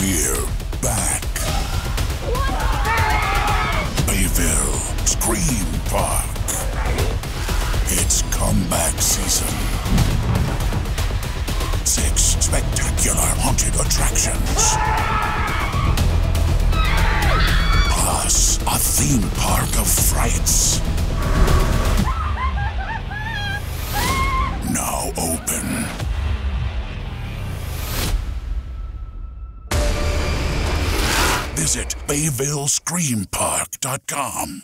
We're back. Bayville Scream Park. It's comeback season. Six spectacular haunted attractions. Plus, a theme park of frights. Visit BayvilleScreamPark.com.